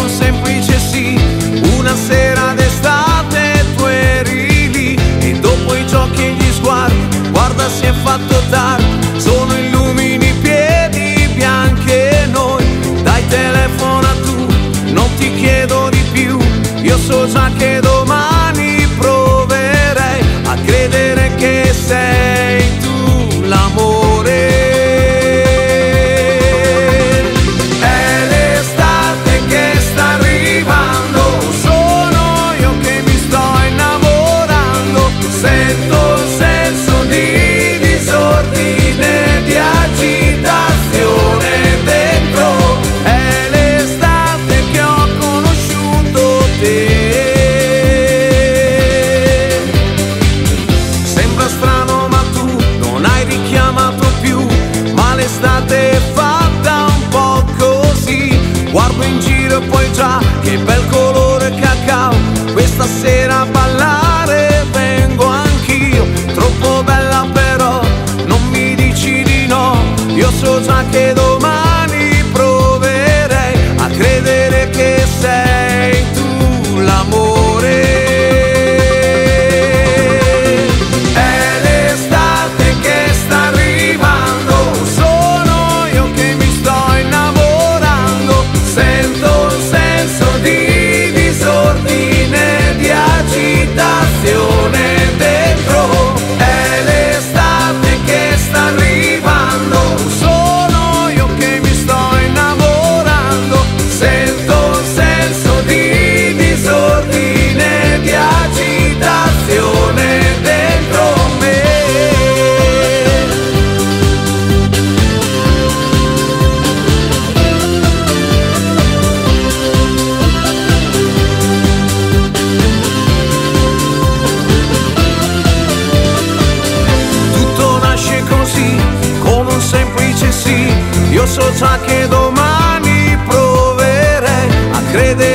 un semplice sì. Una sera d'estate tu eri lì E dopo i giochi e gli sguardi Guarda si è fatto tardi. Sono illumini piedi bianchi e noi. Dai telefona tu Non ti chiedo di più. Io so già che domani proverei A credere che sei bring già che domani proverei a credere